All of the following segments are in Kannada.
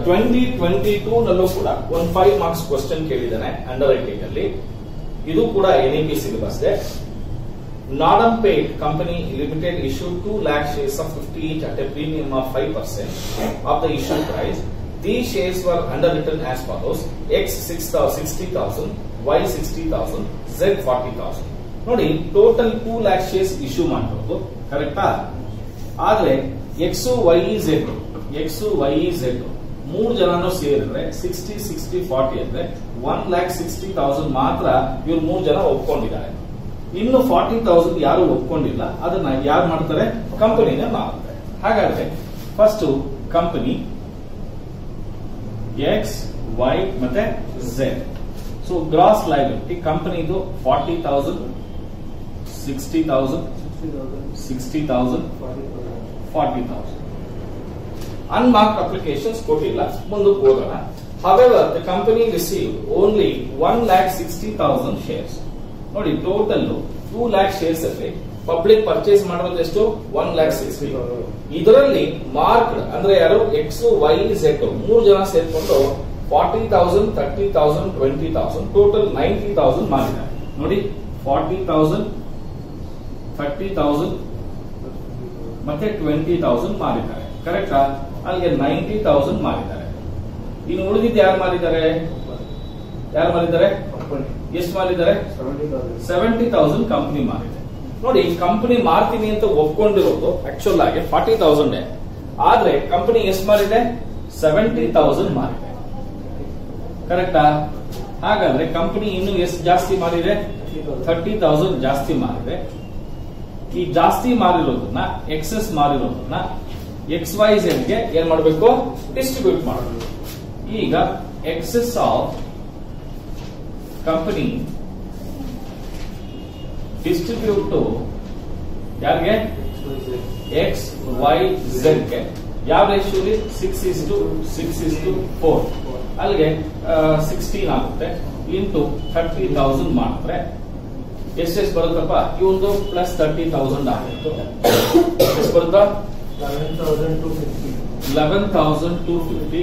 ಟ್ವೆಂಟಿ ಟ್ವೆಂಟಿ ಟೂ ನಲ್ಲೂ ಕೂಡ ಒಂದ್ ಫೈವ್ ಮಾರ್ಕ್ಸ್ ಕ್ವಶನ್ ಕೇಳಿದ್ದೇನೆ ಅಂಡರ್ ರೈಟಿಂಗ್ ಅಲ್ಲಿ. ಇದು ಕೂಡ ಎನ್ಇ ಪಿ ಸಿಲೆಬಸ್ ನಾಡಂ plate company limited issue two lakh shares of fifty each at a premium of five percent of the issue price the shares were under return as follows X six sixty thousand Y sixty thousand Z forty thousand ನೋಡಿ total two lakh shares issue ಮಾಡಬಹುದು ಕರೆಕ್ಟಾ ಆದ್ರೆ X Y Z X Y Z ಮೂರು ಜನನು ಸೇರಿದ್ರೆ ಸಿಕ್ಸ್ಟಿ ಸಿಕ್ಸ್ಟಿ ಫಾರ್ಟಿ ಅಂದ್ರೆ ಒನ್ ಲ್ಯಾಕ್ ಸಿಕ್ಸ್ಟಿ ತೌಸಂಡ್ ಮಾತ್ರ ಇವ್ರು ಮೂರು ಜನ ಒಪ್ಕೊಂಡಿದ್ದಾರೆ. ಇನ್ನು ಫಾರ್ಟಿ ತೌಸಂಡ್ ಯಾರು ಒಪ್ಕೊಂಡಿಲ್ಲ. ಅದನ್ನ ಯಾರು ಮಾಡ್ತಾರೆ? ಕಂಪನಿನೇ ಮಾಡುತ್ತೆ ಹಾಗಾದ್ರೆ ಫಸ್ಟ್ ಕಂಪನಿ ಎಕ್ಸ್ ವೈ ಮತ್ತೆ ಝೆಡ್ ಸೊ ಗ್ರಾಸ್ ಲೈಬಿಲಿಟಿ ಕಂಪನಿದು forty thousand sixty thousand sixty thousand forty thousand unmark applications ಕೊಟ್ಟಿಲ್ಲ. ಮುಂದಕ್ಕೆ ಹೋಗೋಣ. Receive only one lakh sixty thousand shares ನೋಡಿ ಟೋಟಲ್ ಟೂ ಲ್ಯಾಕ್ ಶೇರ್ಸ್ ಅಲ್ಲಿ ಪಬ್ಲಿಕ್ ಪರ್ಚೇಸ್ ಮಾಡಿರೋದು ಎಷ್ಟು? ಒನ್ ಲ್ಯಾಕ್ ಸಿಕ್ಸ್ಟಿ ಇದರಲ್ಲಿ ಮಾರ್ಕ್ ಅಂದ್ರೆ ಯಾರು? ಎಕ್ಸ್ ವೈ ಝೆಡ್ ಮೂರು ಜನ ಸೇರ್ಕೊಂಡು forty thousand thirty thousand twenty thousand total ninety thousand ಮಾಡಿದ್ದಾರೆ. ನೋಡಿ ಫಾರ್ಟಿ ತೌಸಂಡ್ ತರ್ಟಿ ತೌಸಂಡ್ ಮತ್ತೆ ಟ್ವೆಂಟಿ ತೌಸಂಡ್ ಮಾರಿದ್ದಾರೆ ಕರೆಕ್ಟಾ ಅಲ್ಲಿಗೆ ನೈಂಟಿ ತೌಸಂಡ್ ಮಾರಿದ್ದಾರೆ ಇನ್ನು ಉಳಿದಿದ್ದು ಯಾರು ಮಾರಿದ್ದಾರೆ ಯಾರು ಮಾರಿದ್ದಾರೆ ಎಷ್ಟು ಮಾರಿದ್ದಾರೆ ಸೆವೆಂಟಿ ತೌಸಂಡ್ ಕಂಪನಿ ಮಾರಿದೆ ನೋಡಿ ಕಂಪನಿ ಮಾರ್ತೀನಿ ಅಂತ ಒಪ್ಕೊಂಡಿರೋದು ಆಕ್ಚುಲ್ ಆಗಿ ಫಾರ್ಟಿ ತೌಸಂಡ್ ಆದ್ರೆ ಕಂಪನಿ ಎಷ್ಟು ಮಾರಿದೆ ಸೆವೆಂಟಿ ತೌಸಂಡ್ ಮಾರಿದೆ ಕರೆಕ್ಟಾ ಹಾಗಾದ್ರೆ ಕಂಪನಿ ಇನ್ನು ಎಷ್ಟು ಜಾಸ್ತಿ ಮಾರಿದೆ ಥರ್ಟಿ ತೌಸಂಡ್ ಜಾಸ್ತಿ ಮಾರಿದೆ ಈ ಜಾಸ್ತಿ ಮಾರಿರೋದನ್ನ ಎಕ್ಸೆಸ್ ಮಾರಿರೋದನ್ನ ಎಕ್ಸ್ ವೈ ಝೆಡ್ಗೆ ಏನ್ ಮಾಡಬೇಕು? ಡಿಸ್ಟ್ರಿಬ್ಯೂಟ್ ಮಾಡಬೇಕು. ಈಗ excess of company distribute to ಯಾರಿಗೆ? ಎಕ್ಸ್ ವೈ ಝೆಡ್ಗೆ ಯಾವ ರೇಷಿಯೋಲಿ six is to six is to four ಅಲ್ಲಿಗೆ ಸಿಕ್ಸ್ಟೀನ್ ಆಗುತ್ತೆ. ಇಂಟು ಥರ್ಟಿ ತೌಸಂಡ್ ಮಾಡಿದ್ರೆ ಎಷ್ಟೆಷ್ಟು ಬರುತ್ತಪ್ಪ? ಇವೊಂದು ಪ್ಲಸ್ ತರ್ಟಿ ತೌಸಂಡ್ ಆಗಿತ್ತು. ಎಷ್ಟು ಬರುತ್ತಾ? Eleven thousand two fifty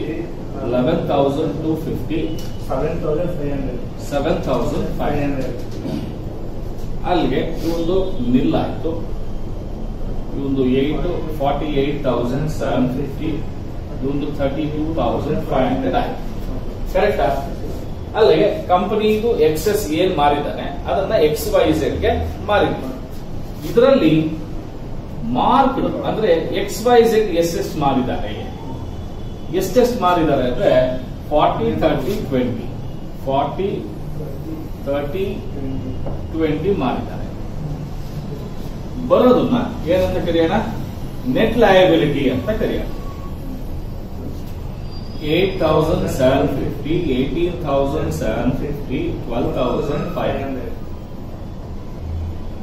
eleven thousand two fifty seven thousand five hundred ಅಲ್ಲಿಗೆ ಇವೊಂದು ನಿಲ್ ಆಯ್ತು. ಇವೊಂದು eight forty eight thousand seven fifty. ಇವೊಂದು thirty two thousand five hundred ಆಯ್ತು. ಕರೆಕ್ಟಾ ಅಲ್ಲಿಗೆ ಕಂಪನಿದು ಎಕ್ಸೆಸ್ ಏನ್ ಮಾರಿದ್ದಾನೆ ಅದನ್ನ ಎಕ್ಸ್ ವೈ ಝೆಡ್ಗೆ ಇದರಲ್ಲಿ ಮಾರ್ಕ್ ಅಂದ್ರೆ ಎಕ್ಸ್ ವೈ ಎಸ್ ಎಸ್ ಮಾರಿದ್ದಾರೆ ಎಷ್ಟೆಷ್ಟು ಮಾರಿದ್ದಾರೆ ಅಂದ್ರೆ forty thirty twenty. Forty thirty twenty ಮಾರಿದ್ದಾರೆ ಬರೋದನ್ನ ಏನಂತ ಕರೆಯೋಣ? ನೆಟ್ ಲಯಬಿಲಿಟಿ ಅಂತ ಕರೆಯೋಣ. Eight thousand seven fifty eighteen thousand seven fifty twelve thousand five hundred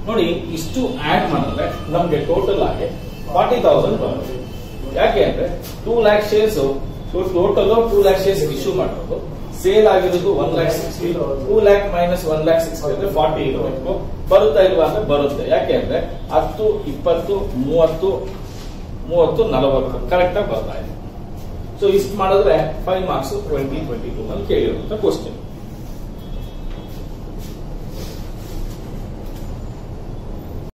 ನೋಡಿ, ಇಷ್ಟು ಆಡ್ ಮಾಡಿದ್ರೆ ನಮ್ಗೆ ಟೋಟಲ್ ಆಗಿ ಫಾರ್ಟಿ ತೌಸಂಡ್ ಬರುತ್ತೆ. ಯಾಕೆ ಅಂದ್ರೆ two lakh shares total two lakh shares issue ಮಾಡಿರೋದು. ಸೇಲ್ ಆಗಿರೋದು one lakh sixty two lakh minus one lakh sixty ಅಂದ್ರೆ ಫಾರ್ಟಿ ಇರಬೇಕು. ಬರುತ್ತಾ ಇಲ್ವಾ ಅಂದ್ರೆ ಬರುತ್ತೆ. ಯಾಕೆ ಅಂದ್ರೆ ಹತ್ತು, ಇಪ್ಪತ್ತು, ಮೂವತ್ತು ಮೂವತ್ತು, ನಲವತ್ತು ಕರೆಕ್ಟ್ ಆಗಿ ಬರ್ತಾ ಇದೆ. ಸೊ ಇಷ್ಟು ಮಾಡಿದ್ರೆ five marks twenty twenty two ಅಂತ ಕೇಳಿರುವಂತ ಕ್ವಶನ್